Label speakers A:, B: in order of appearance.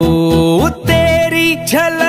A: ओ तेरी झलक